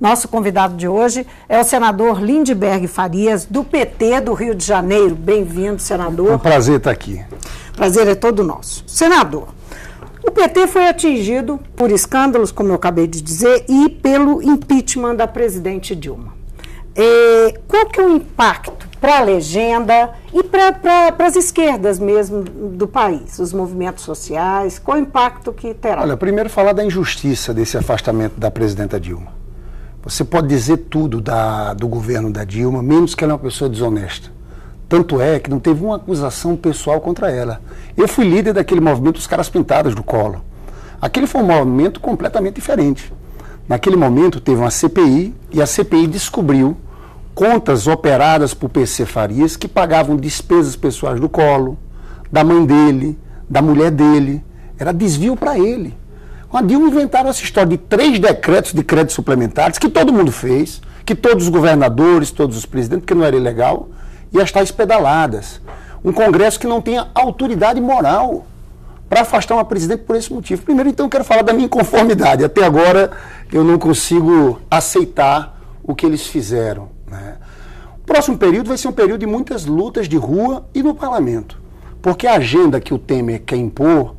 Nosso convidado de hoje é o senador Lindbergh Farias, do PT do Rio de Janeiro. Bem-vindo, senador. É um prazer estar aqui. Prazer é todo nosso. Senador, o PT foi atingido por escândalos, como eu acabei de dizer, e pelo impeachment da presidente Dilma. É, qual que é o impacto para a legenda e para as esquerdas mesmo do país, os movimentos sociais? Qual o impacto que terá? Olha, primeiro falar da injustiça desse afastamento da presidenta Dilma. Você pode dizer tudo da, do governo da Dilma, menos que ela é uma pessoa desonesta. Tanto é que não teve uma acusação pessoal contra ela. Eu fui líder daquele movimento dos caras pintados do colo. Aquele foi um movimento completamente diferente. Naquele momento teve uma CPI e a CPI descobriu contas operadas por PC Farias que pagavam despesas pessoais do colo, da mãe dele, da mulher dele. Era desvio para ele. A Dilma inventaram essa história de três decretos de créditos suplementares, que todo mundo fez, que todos os governadores, todos os presidentes, porque não era ilegal, e as tais pedaladas. Um Congresso que não tenha autoridade moral para afastar uma presidente por esse motivo. Primeiro, então, eu quero falar da minha inconformidade. Até agora, eu não consigo aceitar o que eles fizeram. Né? O próximo período vai ser um período de muitas lutas de rua e no parlamento. Porque a agenda que o Temer quer impor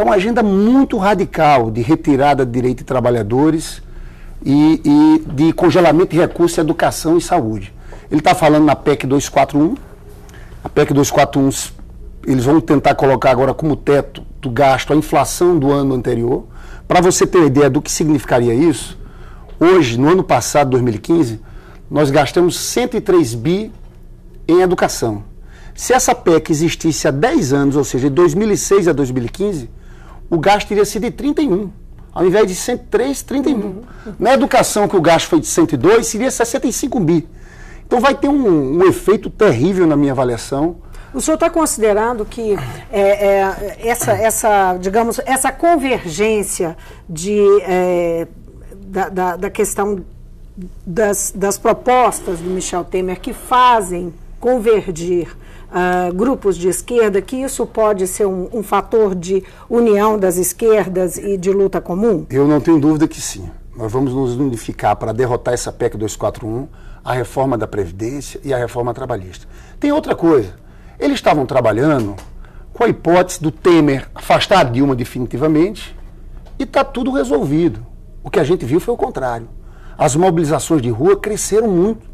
é uma agenda muito radical de retirada de direitos de trabalhadores e, e de congelamento de recursos em educação e saúde. Ele está falando na PEC 241. A PEC 241, eles vão tentar colocar agora como teto do gasto a inflação do ano anterior. Para você ter ideia do que significaria isso, hoje, no ano passado, 2015, nós gastamos 103 bi em educação. Se essa PEC existisse há 10 anos, ou seja, de 2006 a 2015, o gasto teria sido de 31. Ao invés de 103, 31. Uhum. Na educação, que o gasto foi de 102, seria 65 bi. Então vai ter um, um efeito terrível na minha avaliação. O senhor está considerando que é, é, essa, essa, digamos, essa convergência de, é, da, da, da, questão das, das propostas do Michel Temer que fazem convergir uh, grupos de esquerda, que isso pode ser um, um, fator de união das esquerdas e de luta comum? Eu não tenho dúvida que sim. Nós vamos nos unificar para derrotar essa PEC 241 a reforma da Previdência e a reforma trabalhista. Tem outra coisa. Eles estavam trabalhando com a hipótese do Temer afastar a Dilma definitivamente e está tudo resolvido. O que a gente viu foi o contrário. As mobilizações de rua cresceram muito.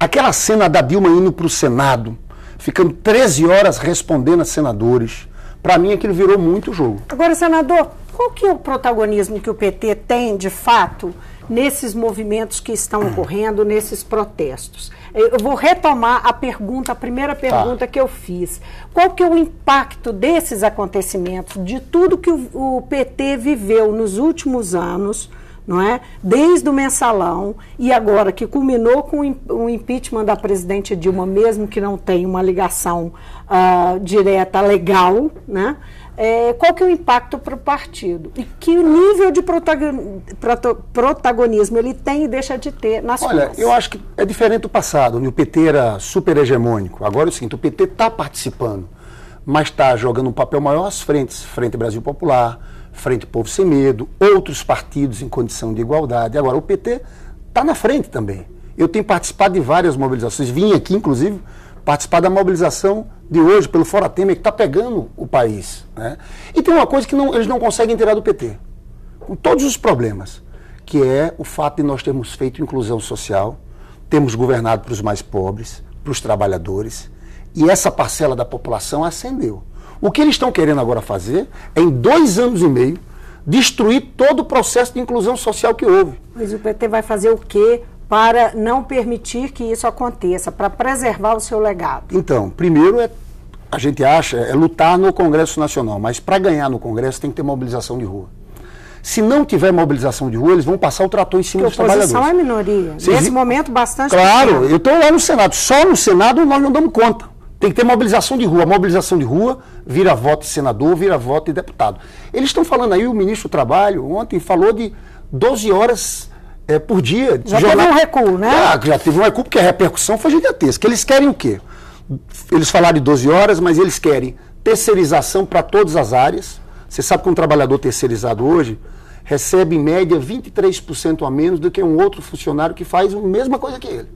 Aquela cena da Dilma indo para o Senado, ficando 13 horas respondendo a senadores, para mim aquilo virou muito jogo. Agora, senador, qual que é o protagonismo que o PT tem, de fato, nesses movimentos que estão ocorrendo, nesses protestos. Eu vou retomar a pergunta, a primeira tá. pergunta tá. que eu fiz. Qual que é o impacto desses acontecimentos, de tudo que o, o PT viveu nos últimos anos, não é? Desde o mensalão e agora que culminou com o impeachment da presidente Dilma, mesmo que não tenha uma ligação uh, direta legal, né? é, qual que é o impacto para o partido e que nível de protagonismo ele tem e deixa de ter nas Olha, eu acho que é diferente do passado, onde o PT era super hegemônico. Agora é o seguinte, o PT está participando, mas está jogando um papel maior às frentes, Frente Brasil Popular, Frente Povo Sem Medo, outros partidos em condição de igualdade. Agora, o PT está na frente também. Eu tenho participado de várias mobilizações, vim aqui, inclusive, participar da mobilização de hoje pelo Fora Temer, que está pegando o país. Né? E tem uma coisa que não, eles não conseguem tirar do PT, com todos os problemas, que é o fato de nós termos feito inclusão social, temos governado para os mais pobres, para os trabalhadores, e essa parcela da população ascendeu. O que eles estão querendo agora fazer é, em dois anos e meio, destruir todo o processo de inclusão social que houve. Mas o PT vai fazer o quê para não permitir que isso aconteça, para preservar o seu legado? Então, primeiro é a gente acha é lutar no Congresso Nacional, mas para ganhar no Congresso tem que ter mobilização de rua. Se não tiver mobilização de rua, eles vão passar o trator em cima Porque dos trabalhadores. A oposição é minoria. Nesse momento, bastante. Claro, pequeno. eu estou lá no Senado. Só no Senado nós não damos conta. Tem que ter mobilização de rua. Mobilização de rua vira voto de senador, vira voto de deputado. Eles estão falando aí, o ministro do Trabalho ontem falou de 12 horas é, por dia. Já jornal... teve um recuo, né? Ah, já teve um recuo, porque a repercussão foi gigantesca. Eles querem o quê? Eles falaram de 12 horas, mas eles querem terceirização para todas as áreas. Você sabe que um trabalhador terceirizado hoje recebe em média 23% a menos do que um outro funcionário que faz a mesma coisa que ele.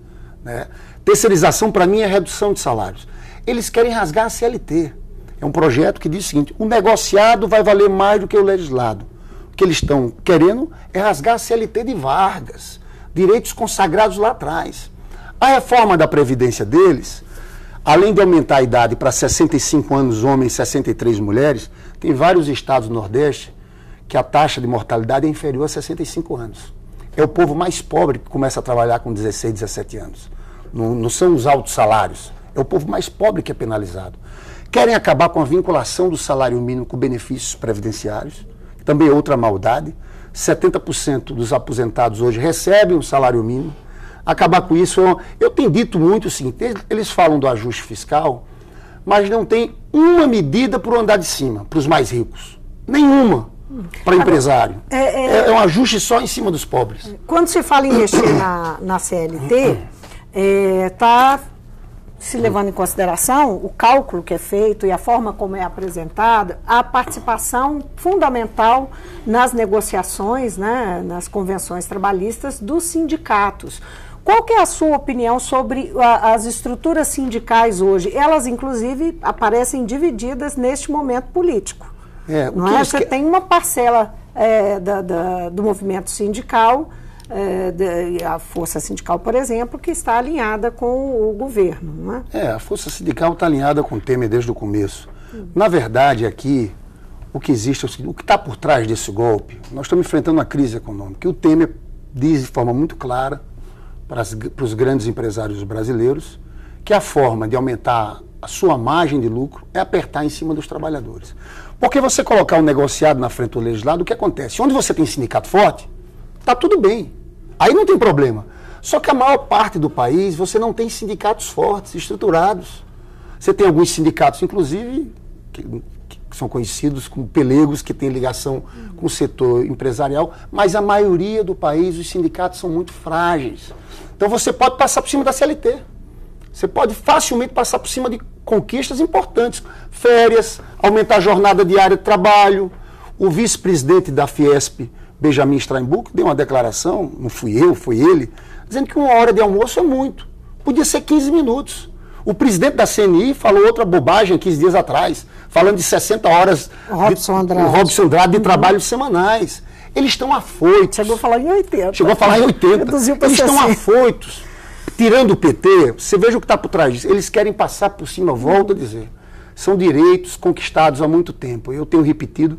Né? Terceirização, para mim, é redução de salários. Eles querem rasgar a CLT. É um projeto que diz o seguinte: o negociado vai valer mais do que o legislado. O que eles estão querendo é rasgar a CLT de Vargas, direitos consagrados lá atrás. A reforma da Previdência deles, além de aumentar a idade para 65 anos homens e 63 mulheres, tem vários estados do Nordeste que a taxa de mortalidade é inferior a 65 anos. É o povo mais pobre que começa a trabalhar com 16, 17 anos. Não, não são os altos salários. É o povo mais pobre que é penalizado. Querem acabar com a vinculação do salário mínimo com benefícios previdenciários, também é outra maldade. 70% dos aposentados hoje recebem o salário mínimo. Acabar com isso, eu tenho dito muito assim, eles falam do ajuste fiscal, mas não tem uma medida para o andar de cima, para os mais ricos. Nenhuma para empresário. É, é, é, um ajuste só em cima dos pobres. Quando se fala em mexer na, na CLT, está é, tá se levando em consideração o cálculo que é feito e a forma como é apresentada, a participação fundamental nas negociações, né, nas convenções trabalhistas dos sindicatos. Qual que é a sua opinião sobre a, as estruturas sindicais hoje? Elas, inclusive, aparecem divididas neste momento político. É, não é? Você que... tem uma parcela é, da, da, do movimento sindical, a força sindical, por exemplo, que está alinhada com o governo. Não é? é, a força sindical está alinhada com o Temer desde o começo. Na verdade, aqui, o que existe, é o que está por trás desse golpe, nós estamos enfrentando uma crise econômica. E o Temer diz de forma muito clara para, as, para os grandes empresários brasileiros que a forma de aumentar a sua margem de lucro é apertar em cima dos trabalhadores. Porque você colocar um negociado na frente do legislado, o que acontece? Onde você tem sindicato forte, está tudo bem. Aí não tem problema. Só que a maior parte do país você não tem sindicatos fortes, estruturados. Você tem alguns sindicatos, inclusive, que, que são conhecidos como pelegos, que têm ligação com o setor empresarial, mas a maioria do país, os sindicatos são muito frágeis. Então você pode passar por cima da CLT. Você pode facilmente passar por cima de conquistas importantes. Férias, aumentar a jornada diária de trabalho. O vice-presidente da Fiesp, Benjamin Steinbuch, deu uma declaração, não fui eu, foi ele, dizendo que uma hora de almoço é muito. Podia ser 15 minutos. O presidente da CNI falou outra bobagem 15 dias atrás, falando de 60 horas Robson Andrade. de, Robson Andrade de uhum. trabalhos semanais. Eles estão afoitos. Chegou a falar em 80. Chegou a falar em 80. Eles estão afoitos tirando o PT, você veja o que está por trás disso. Eles querem passar por cima, volto a dizer. São direitos conquistados há muito tempo. Eu tenho repetido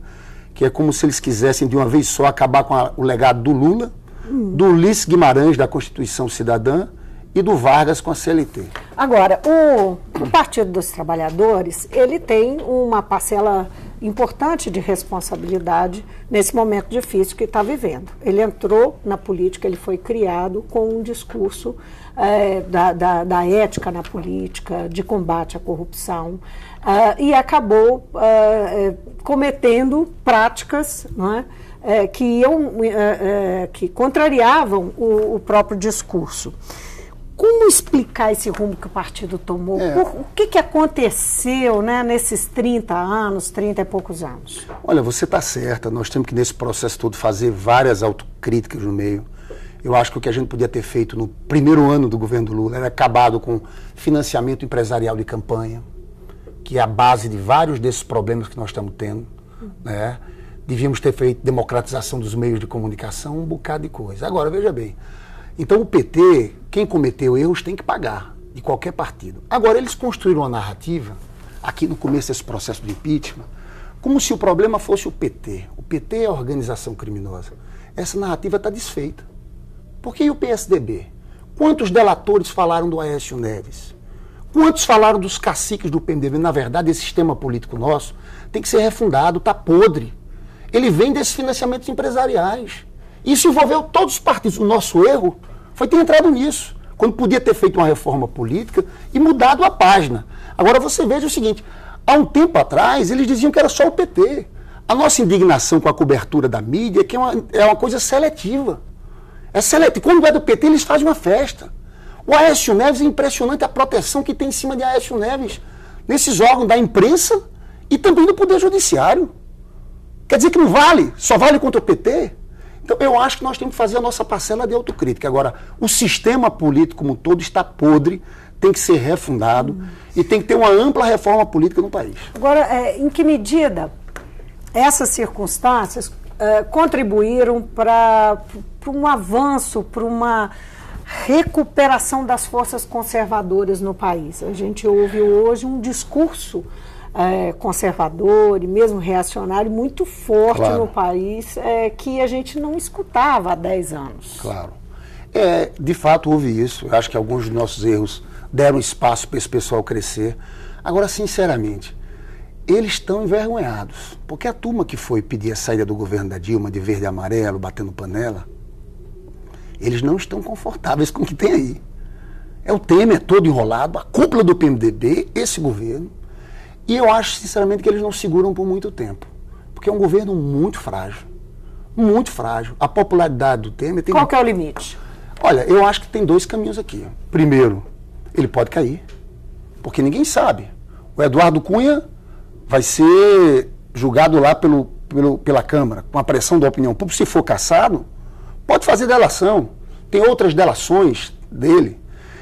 que é como se eles quisessem de uma vez só acabar com a, o legado do Lula, do Ulisses Guimarães, da Constituição Cidadã, e do Vargas com a CLT. Agora, o, o, Partido dos Trabalhadores, ele tem uma parcela importante de responsabilidade nesse momento difícil que está vivendo. Ele entrou na política, ele foi criado com um discurso é, da, da, da, ética na política, de combate à corrupção, uh, e acabou uh, cometendo práticas não é, é que, iam, que contrariavam o, o próprio discurso. Como explicar esse rumo que o partido tomou? É. Por, o que, que aconteceu né, nesses 30 anos, 30 e poucos anos? Olha, você está certa. Nós temos que, nesse processo todo, fazer várias autocríticas no meio. Eu acho que o que a gente podia ter feito no primeiro ano do governo Lula era acabado com financiamento empresarial de campanha, que é a base de vários desses problemas que nós estamos tendo. Né? Devíamos ter feito democratização dos meios de comunicação, um bocado de coisa. Agora, veja bem. Então, o PT, quem cometeu erros tem que pagar, de qualquer partido. Agora, eles construíram uma narrativa, aqui no começo desse processo de impeachment, como se o problema fosse o PT. O PT é a organização criminosa. Essa narrativa está desfeita. Por que o PSDB? Quantos delatores falaram do Aécio Neves? Quantos falaram dos caciques do PMDB? Na verdade, esse sistema político nosso tem que ser refundado, está podre. Ele vem desses financiamentos empresariais. Isso envolveu todos os partidos. O nosso erro foi ter entrado nisso, quando podia ter feito uma reforma política e mudado a página. Agora você veja o seguinte: há um tempo atrás eles diziam que era só o PT. A nossa indignação com a cobertura da mídia é que é uma, é uma coisa seletiva. É seletivo. Quando é do PT, eles fazem uma festa. O Aécio Neves é impressionante a proteção que tem em cima de Aécio Neves nesses órgãos da imprensa e também do Poder Judiciário. Quer dizer que não vale, só vale contra o PT. Então, eu acho que nós temos que fazer a nossa parcela de autocrítica. Agora, o sistema político como um todo está podre, tem que ser refundado hum. e tem que ter uma ampla reforma política no país. Agora, é, em que medida essas circunstâncias é, contribuíram para um avanço, para uma recuperação das forças conservadoras no país? A gente ouve hoje um discurso é, conservador e mesmo reacionário muito forte claro. no país é, que a gente não escutava há 10 anos. Claro. É, de fato houve isso. Eu acho que alguns dos nossos erros deram espaço para esse pessoal crescer. Agora, sinceramente, eles estão envergonhados. Porque a turma que foi pedir a saída do governo da Dilma de verde e amarelo, batendo panela, eles não estão confortáveis com o que tem aí. É o Temer todo enrolado, a cúpula do PMDB, esse governo. E eu acho, sinceramente, que eles não seguram por muito tempo. Porque é um governo muito frágil. Muito frágil. A popularidade do Temer tem. Qual que é o limite? Olha, eu acho que tem dois caminhos aqui. Primeiro, ele pode cair. Porque ninguém sabe. O Eduardo Cunha vai ser julgado lá pelo, pelo, pela Câmara, com a pressão da opinião pública. Se for caçado, pode fazer delação. Tem outras delações dele.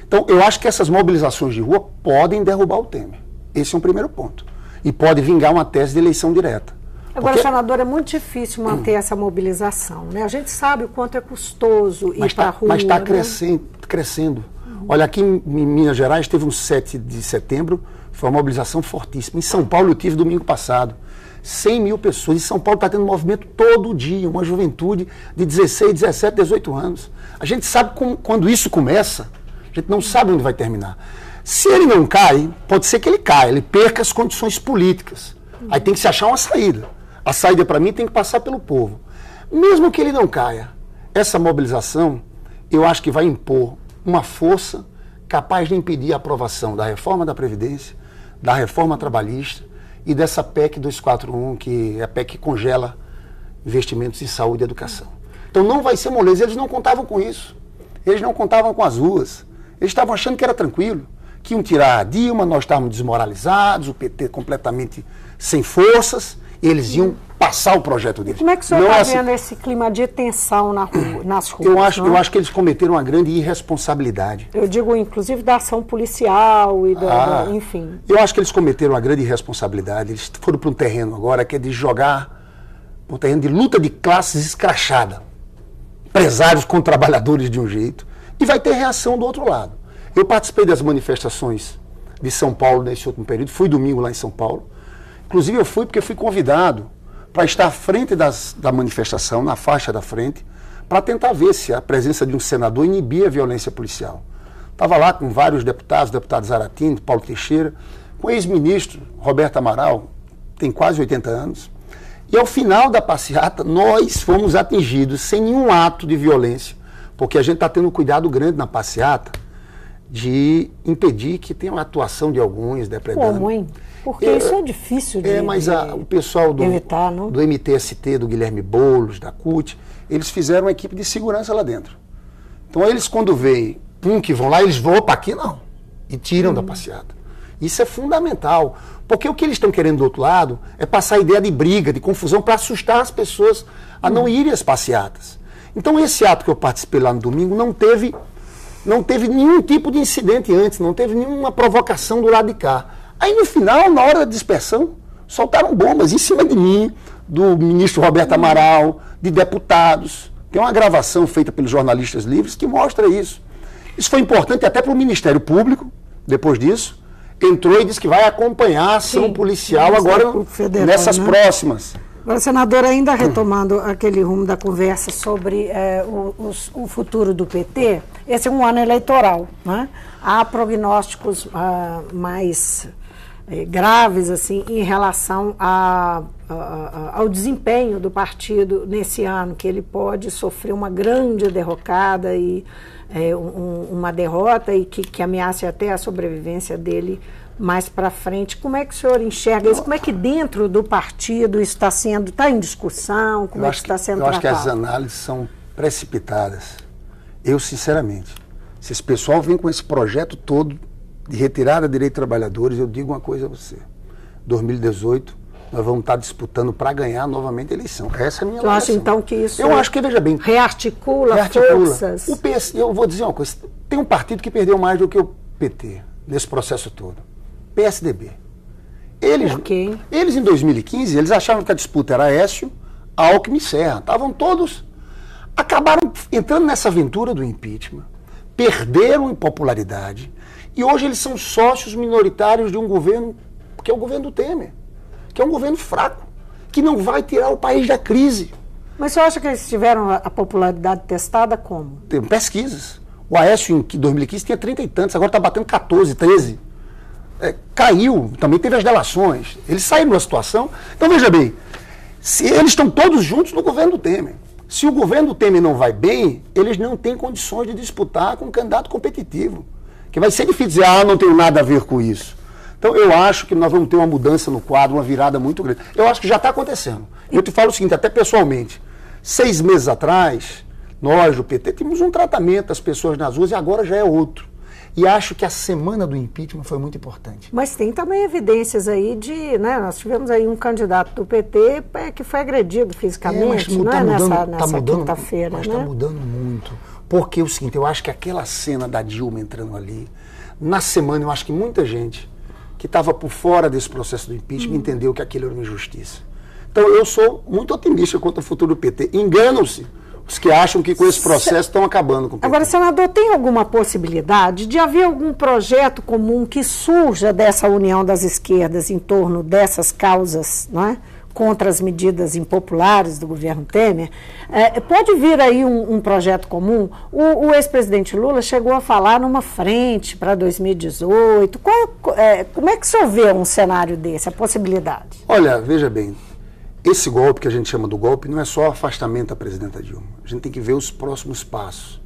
Então, eu acho que essas mobilizações de rua podem derrubar o Temer. Esse é um primeiro ponto. E pode vingar uma tese de eleição direta. Agora, Porque... senador, é muito difícil manter essa mobilização. Né? A gente sabe o quanto é custoso ir para a tá, rua. Mas está né? crescendo. crescendo. Uhum. Olha, aqui em Minas Gerais teve um 7 de setembro, foi uma mobilização fortíssima. Em São Paulo eu tive domingo passado. 100 mil pessoas. Em São Paulo está tendo movimento todo dia, uma juventude de 16, 17, 18 anos. A gente sabe como, quando isso começa, a gente não sabe onde vai terminar. Se ele não cai, pode ser que ele caia, ele perca as condições políticas. Aí tem que se achar uma saída. A saída, para mim, tem que passar pelo povo. Mesmo que ele não caia, essa mobilização, eu acho que vai impor uma força capaz de impedir a aprovação da reforma da Previdência, da reforma trabalhista e dessa PEC 241, que é a PEC que congela investimentos em saúde e educação. Então não vai ser moleza. Eles não contavam com isso. Eles não contavam com as ruas. Eles estavam achando que era tranquilo que iam tirar a Dilma, nós estávamos desmoralizados, o PT completamente sem forças, eles iam passar o projeto deles. Como é que o senhor está é assim, vendo esse clima de tensão na rua, nas ruas? Eu acho, eu acho que eles cometeram uma grande irresponsabilidade. Eu digo, inclusive, da ação policial e da, ah, da enfim. Eu acho que eles cometeram uma grande irresponsabilidade. Eles foram para um terreno agora que é de jogar um terreno de luta de classes escrachada. Empresários com trabalhadores de um jeito. E vai ter reação do outro lado. Eu participei das manifestações de São Paulo nesse último período, fui domingo lá em São Paulo. Inclusive eu fui porque fui convidado para estar à frente das, da manifestação, na faixa da frente, para tentar ver se a presença de um senador inibia a violência policial. Estava lá com vários deputados, deputado Zaratini, Paulo Teixeira, com o ex-ministro Roberto Amaral, tem quase 80 anos. E ao final da passeata, nós fomos atingidos sem nenhum ato de violência, porque a gente está tendo um cuidado grande na passeata de impedir que tenha uma atuação de alguns depredando. Como, hein? Porque é, isso é difícil de É, mas a, o pessoal do, evitar, não? do MTST, do Guilherme Boulos, da CUT, eles fizeram uma equipe de segurança lá dentro. Então eles quando veem um que vão lá, eles vão para aqui não. E tiram hum. da passeata. Isso é fundamental. Porque o que eles estão querendo do outro lado é passar a ideia de briga, de confusão, para assustar as pessoas a não hum. irem às passeatas. Então esse ato que eu participei lá no domingo não teve não teve nenhum tipo de incidente antes, não teve nenhuma provocação do lado de cá. Aí no final, na hora da dispersão, soltaram bombas em cima de mim, do ministro Roberto Amaral, de deputados. Tem uma gravação feita pelos jornalistas livres que mostra isso. Isso foi importante até para o Ministério Público, depois disso. Entrou e disse que vai acompanhar a ação Sim, policial agora Federal, nessas né? próximas. Agora, senador, ainda retomando aquele rumo da conversa sobre é, o, o, futuro do PT, esse é um ano eleitoral. Né? Há prognósticos ah, mais é, graves assim em relação a, a, a, ao desempenho do partido nesse ano, que ele pode sofrer uma grande derrocada e é, um, uma derrota e que, que ameace até a sobrevivência dele mais para frente. Como é que o senhor enxerga isso? Como é que dentro do partido está sendo, está em discussão? Como eu é que está sendo eu tratado? Eu acho que as análises são precipitadas. Eu, sinceramente, se esse pessoal vem com esse projeto todo de retirada de direito de trabalhadores, eu digo uma coisa a você. 2018 nós vamos estar disputando para ganhar novamente a eleição. Essa é a minha Eu acho então que isso. Eu acho que, veja bem. Rearticula, rearticula. forças. O PS, eu vou dizer uma coisa: tem um partido que perdeu mais do que o PT nesse processo todo. PSDB. Eles, eles em 2015, eles achavam que a disputa era Écio, Alckmin e Serra. Estavam todos. Acabaram entrando nessa aventura do impeachment, perderam em popularidade e hoje eles são sócios minoritários de um governo que é o governo do Temer, que é um governo fraco, que não vai tirar o país da crise. Mas você acha que eles tiveram a popularidade testada como? Tem pesquisas. O Aécio em 2015 tinha 30 e tantos, agora está batendo 14, 13 é, caiu, também teve as delações. Eles saíram da situação. Então, veja bem, se eles estão todos juntos no governo do Temer. Se o governo do Temer não vai bem, eles não têm condições de disputar com um candidato competitivo. Que vai ser difícil dizer, ah, não tenho nada a ver com isso. Então, eu acho que nós vamos ter uma mudança no quadro, uma virada muito grande. Eu acho que já está acontecendo. Eu te falo o seguinte, até pessoalmente. Seis meses atrás, nós do PT tínhamos um tratamento das pessoas nas ruas e agora já é outro. E acho que a semana do impeachment foi muito importante. Mas tem também evidências aí de, né, nós tivemos aí um candidato do PT é, que foi agredido fisicamente, é, não tá é mudando, nessa, nessa tá quinta-feira, Mas está né? mudando muito. Porque é o seguinte, eu acho que aquela cena da Dilma entrando ali, na semana eu acho que muita gente que estava por fora desse processo do impeachment hum. entendeu que aquilo era uma injustiça. Então eu sou muito otimista quanto ao futuro do PT. Enganam-se os que acham que com esse processo estão acabando com o. Agora, senador, tem alguma possibilidade de haver algum projeto comum que surja dessa união das esquerdas em torno dessas causas, não é? contra as medidas impopulares do governo Temer, é, pode vir aí um, um projeto comum? O, o ex-presidente Lula chegou a falar numa frente para 2018. Qual, é, como é que se vê um cenário desse, a possibilidade? Olha, veja bem, esse golpe que a gente chama do golpe não é só afastamento da presidenta Dilma. A gente tem que ver os próximos passos.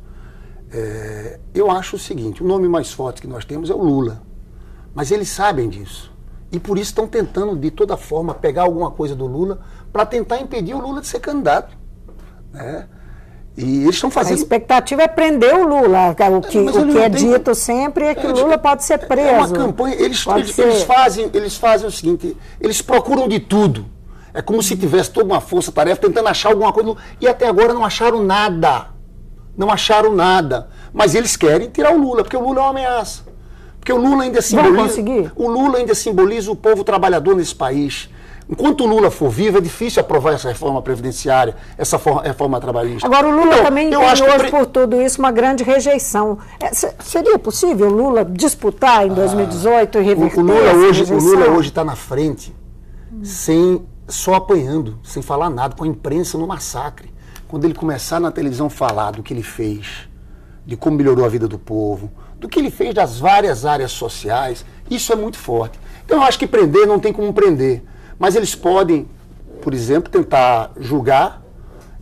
É, eu acho o seguinte: o nome mais forte que nós temos é o Lula. Mas eles sabem disso. E por isso estão tentando, de toda forma, pegar alguma coisa do Lula para tentar impedir o Lula de ser candidato. Né? E eles estão fazendo. A expectativa é prender o Lula. O que, o que é tem... dito sempre é que é, o Lula pode ser preso. É uma campanha. Eles, eles, eles, fazem, eles fazem o seguinte: eles procuram de tudo é como se tivesse toda uma força-tarefa tentando achar alguma coisa. E até agora não acharam nada. Não acharam nada. Mas eles querem tirar o Lula, porque o Lula é uma ameaça. Porque o Lula ainda simboliza. O Lula ainda simboliza o povo trabalhador nesse país. Enquanto o Lula for vivo, é difícil aprovar essa reforma previdenciária, essa reforma trabalhista. Agora, o Lula então, também tem hoje, pre... por tudo isso, uma grande rejeição. É, seria possível o Lula disputar em 2018 ah, e reverter o, o Lula hoje, O Lula hoje está na frente, hum. sem só apanhando, sem falar nada, com a imprensa no massacre. Quando ele começar na televisão falar do que ele fez, de como melhorou a vida do povo, do que ele fez das várias áreas sociais, isso é muito forte. Então eu acho que prender não tem como prender. Mas eles podem, por exemplo, tentar julgar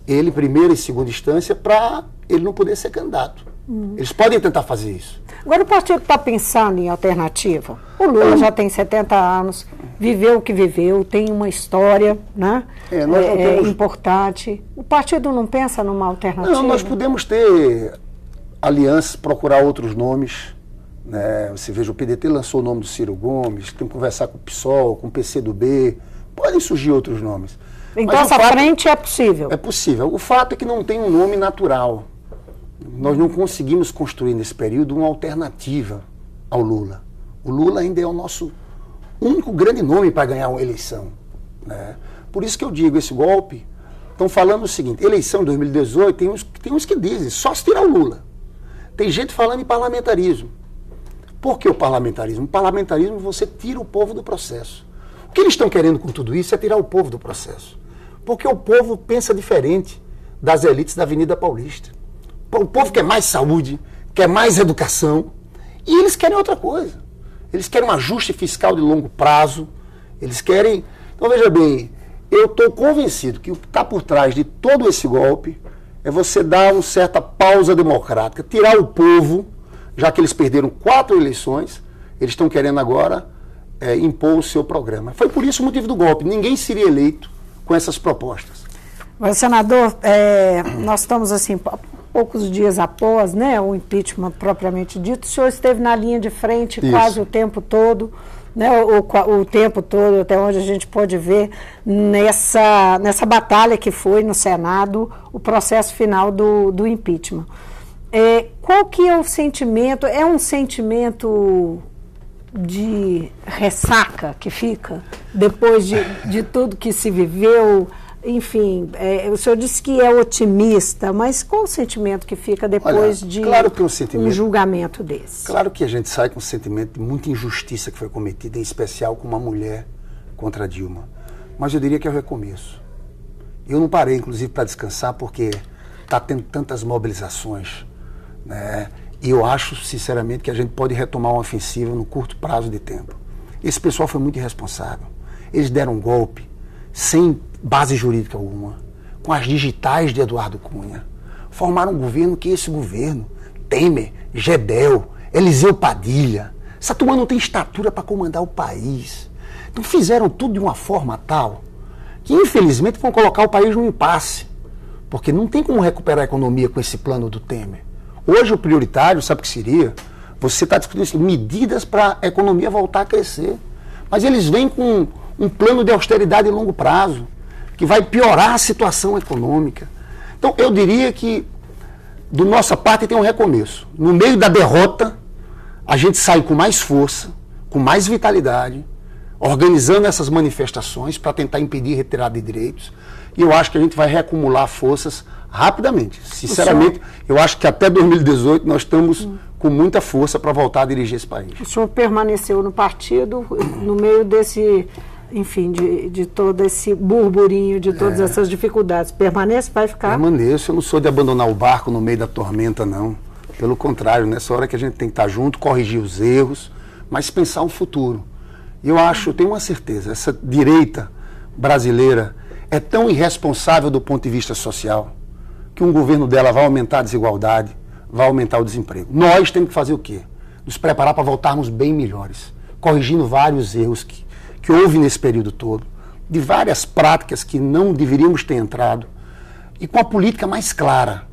ele, primeira e segunda instância, para ele não poder ser candidato. Hum. Eles podem tentar fazer isso. Agora o partido está pensando em alternativa. O Lula hum. já tem 70 anos, viveu o que viveu, tem uma história né? é, é, temos... importante. O partido não pensa numa alternativa? Não, nós podemos ter alianças, procurar outros nomes. Né? Você veja, o PDT lançou o nome do Ciro Gomes, tem que conversar com o PSOL, com o PCdoB, podem surgir outros nomes. Então Mas essa fato, frente é possível? É possível. O fato é que não tem um nome natural. Nós não conseguimos construir nesse período uma alternativa ao Lula. O Lula ainda é o nosso único grande nome para ganhar uma eleição. Né? Por isso que eu digo, esse golpe, estão falando o seguinte, eleição de 2018, tem uns, tem uns que dizem, só se tirar o Lula. Tem gente falando em parlamentarismo. Por que o parlamentarismo? O parlamentarismo você tira o povo do processo. O que eles estão querendo com tudo isso é tirar o povo do processo. Porque o povo pensa diferente das elites da Avenida Paulista. O povo quer mais saúde, quer mais educação, e eles querem outra coisa. Eles querem um ajuste fiscal de longo prazo. Eles querem. Então, veja bem, eu estou convencido que o que está por trás de todo esse golpe é você dar uma certa pausa democrática, tirar o povo, já que eles perderam quatro eleições, eles estão querendo agora é, impor o seu programa. Foi por isso o motivo do golpe. Ninguém seria eleito com essas propostas. Mas, senador, é, nós estamos assim poucos dias após né, o impeachment propriamente dito, o senhor esteve na linha de frente Isso. quase o tempo todo. né, o, o, tempo todo, até onde a gente pode ver nessa, nessa batalha que foi no Senado o processo final do, do impeachment. É, qual que é o sentimento? É um sentimento de ressaca que fica depois de, de tudo que se viveu? Enfim, é, o senhor disse que é otimista, mas qual o sentimento que fica depois Olha, de claro que um, um, julgamento desse? Claro que a gente sai com um sentimento de muita injustiça que foi cometida, em especial com uma mulher contra Dilma. Mas eu diria que é o recomeço. Eu não parei, inclusive, para descansar, porque está tendo tantas mobilizações. Né? E eu acho, sinceramente, que a gente pode retomar uma ofensiva no curto prazo de tempo. Esse pessoal foi muito irresponsável. Eles deram um golpe sem base jurídica alguma, com as digitais de Eduardo Cunha. Formaram um governo que esse governo, Temer, Gedel, Eliseu Padilha, essa turma não tem estatura para comandar o país. Então fizeram tudo de uma forma tal que, infelizmente, vão colocar o país num impasse. Porque não tem como recuperar a economia com esse plano do Temer. Hoje o prioritário, sabe o que seria? Você está discutindo medidas para a economia voltar a crescer. Mas eles vêm com um plano de austeridade em longo prazo que vai piorar a situação econômica. Então, eu diria que, do nossa parte, tem um recomeço. No meio da derrota, a gente sai com mais força, com mais vitalidade, organizando essas manifestações para tentar impedir retirada de direitos. E eu acho que a gente vai reacumular forças rapidamente. Sinceramente, eu acho que até 2018 nós estamos hum. com muita força para voltar a dirigir esse país. O senhor permaneceu no partido no meio desse enfim, de, de todo esse burburinho, de todas é. essas dificuldades. Permanece, vai ficar? Permaneço, eu não sou de abandonar o barco no meio da tormenta, não. Pelo contrário, nessa hora que a gente tem que estar junto, corrigir os erros, mas pensar o futuro. E eu acho, tenho uma certeza, essa direita brasileira é tão irresponsável do ponto de vista social que um governo dela vai aumentar a desigualdade, vai aumentar o desemprego. Nós temos que fazer o quê? Nos preparar para voltarmos bem melhores, corrigindo vários erros que que houve nesse período todo, de várias práticas que não deveríamos ter entrado, e com a política mais clara.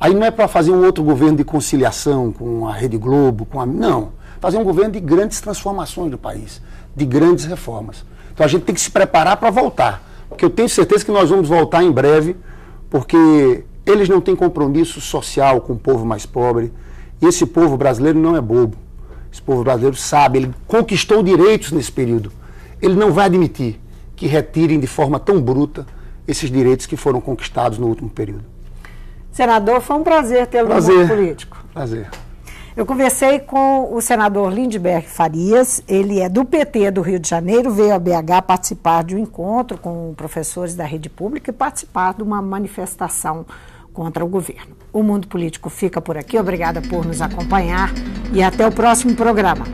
Aí não é para fazer um outro governo de conciliação com a Rede Globo, com a. Não. Fazer um governo de grandes transformações do país, de grandes reformas. Então a gente tem que se preparar para voltar. Porque eu tenho certeza que nós vamos voltar em breve, porque eles não têm compromisso social com o povo mais pobre. E esse povo brasileiro não é bobo. Esse povo brasileiro sabe, ele conquistou direitos nesse período ele não vai admitir que retirem de forma tão bruta esses direitos que foram conquistados no último período. Senador, foi um prazer tê-lo no mundo político. Prazer. Eu conversei com o senador Lindbergh Farias, ele é do PT do Rio de Janeiro, veio a BH participar de um encontro com professores da rede pública e participar de uma manifestação contra o governo. O Mundo Político fica por aqui, obrigada por nos acompanhar e até o próximo programa.